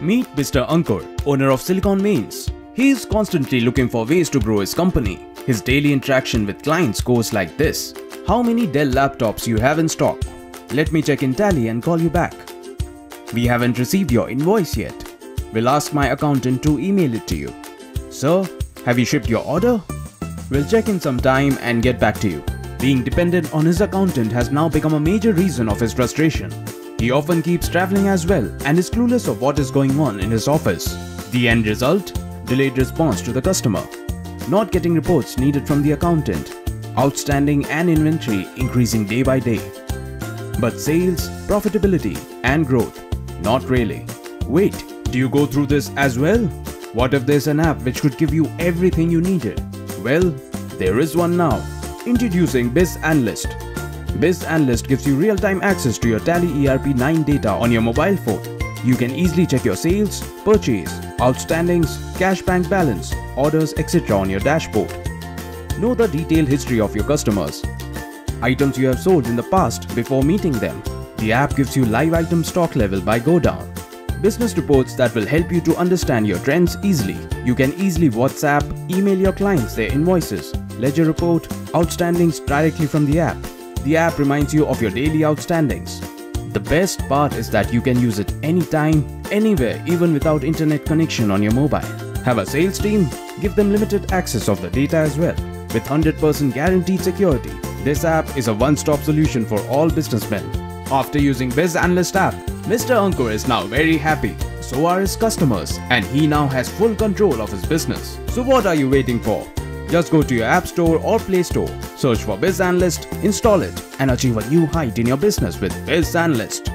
Meet Mr. Ankur, owner of Silicon Mains. He is constantly looking for ways to grow his company. His daily interaction with clients goes like this. How many Dell laptops you have in stock? Let me check in Tally and call you back. We haven't received your invoice yet. We'll ask my accountant to email it to you. Sir, have you shipped your order? We'll check in some time and get back to you. Being dependent on his accountant has now become a major reason of his frustration. He often keeps traveling as well and is clueless of what is going on in his office. The end result? Delayed response to the customer. Not getting reports needed from the accountant. Outstanding and inventory increasing day by day. But sales, profitability and growth? Not really. Wait, do you go through this as well? What if there's an app which could give you everything you needed? Well, there is one now. Introducing Biz Analyst. Biz Analyst gives you real-time access to your Tally ERP 9 data on your mobile phone. You can easily check your sales, purchase, outstandings, cash bank balance, orders etc. on your dashboard. Know the detailed history of your customers. Items you have sold in the past before meeting them. The app gives you live item stock level by godown. Business reports that will help you to understand your trends easily. You can easily WhatsApp, email your clients their invoices, ledger report, outstandings directly from the app. The app reminds you of your daily outstandings. The best part is that you can use it anytime, anywhere, even without internet connection on your mobile. Have a sales team? Give them limited access of the data as well. With 100% guaranteed security, this app is a one-stop solution for all businessmen. After using Biz Analyst app, Mr. Ankur is now very happy. So are his customers and he now has full control of his business. So what are you waiting for? Just go to your App Store or Play Store, search for Biz Analyst, install it and achieve a new height in your business with Biz Analyst.